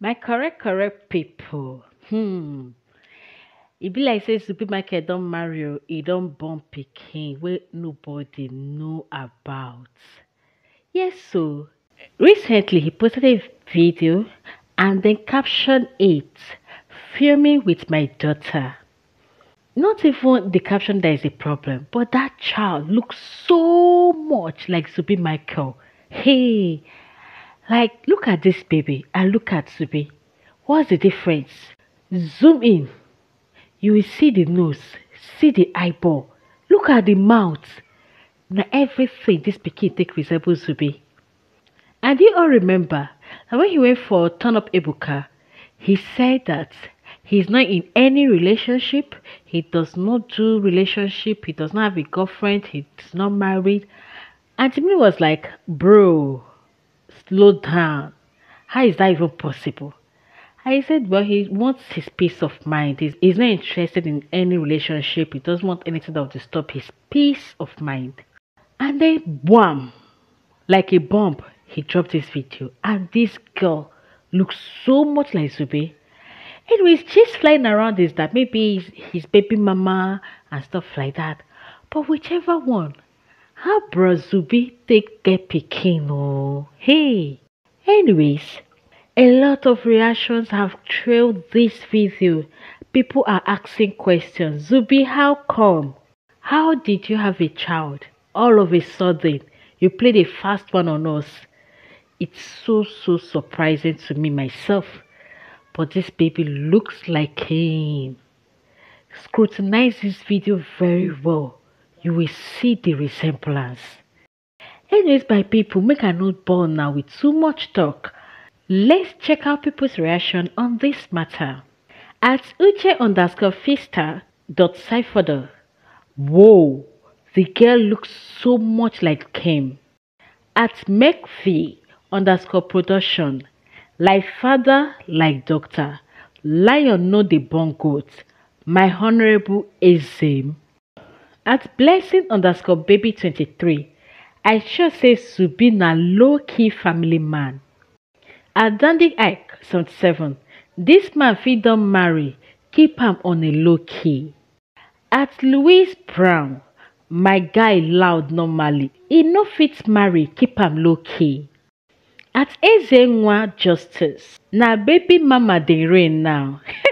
My correct correct people. Hmm. E be like say supermarket don marry o, e don born pikin wey nobody know about. Yes so, recently he posted a video and then captioned it, filming with my daughter. Not even the caption that is a problem, but that child looks so much like Zubby Michael. Hey, like look at this baby and look at Zubby. What's the difference? Zoom in. You will see the nose, see the eyeball. Look at the mouth. Now everything this pikin take resemble Zubby. And you all remember that when he went for Turn Up Ebuka, he said that he's not in any relationship, he does not do relationship, he does not have a girlfriend, he's not married. And me was like, bro, slow down. How is that even possible? I said, well, he wants his peace of mind. He's, he's not interested in any relationship. He doesn't want anything that will disturb his peace of mind. And then, wham, like a bomb, he dropped this video. And this girl looks so much like Zubby. Anyways, she's flying around is that maybe his, his baby mama and stuff like that. But whichever one, how Zubby take get pikin oh. Hey. Anyways, a lot of reactions have trailed this video. People are asking questions. Zubby, how come? How did you have a child? All of a sudden, you played a fast one on us. It's so, so surprising to me myself. But this baby looks like him. Scrutinize this video very well. You will see the resemblance. Anyways, my people, make a note ball now with too much talk. Let's check out people's reaction on this matter. At Uche underscore Fista dot cipher. Whoa, the girl looks so much like Kim. At McPhee underscore production, like father, like doctor. Lion know the born goat. My honorable Ezim. At blessing underscore baby 23, I sure say Subi na low key family man. At Dandy Ike 77, this man fit don marry, keep am on a low key. At Louise Brown, my guy loud normally, e no fit marry, keep am low key. At Ezenwa Justice, na baby mama dey reign now.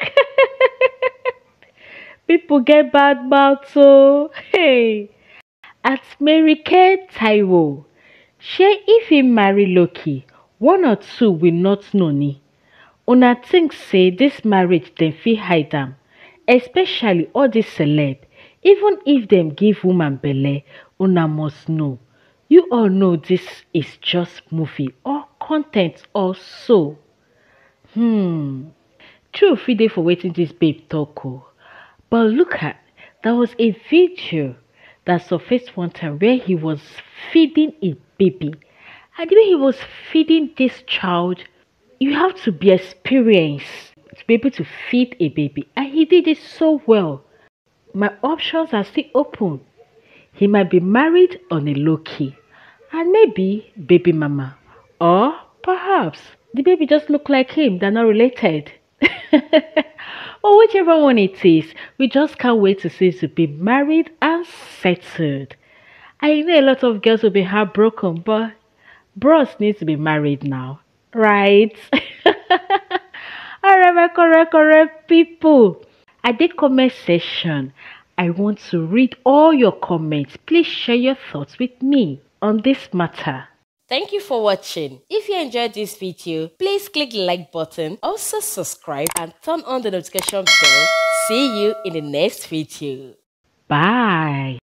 People get bad mouth. At Mary Kay Taiwo, shey if he marry Loki, one or two will not know ni. Una think say this marriage dem fit hide am, especially all this celeb. Even if dem give woman belle, una must know. You all know this is just movie or content or so. Hmm. True fit dey for wetin this babe talk o. But look at, there was a video that surfaced one time where he was feeding a baby. And the way he was feeding this child, you have to be experienced to be able to feed a baby. And he did it so well. My options are still open. He might be married on a low key and maybe baby mama. Or perhaps the baby just look like him, they're not related. or whichever one it is, we just can't wait to see to be married and settled. I know a lot of girls will be heartbroken, but bros needs to be married now, right? Alright, my correct, correct people. At the comment section, I want to read all your comments. Please share your thoughts with me on this matter. Thank you for watching. If you enjoyed this video, please click the like button, also subscribe and turn on the notification bell. See you in the next video. Bye.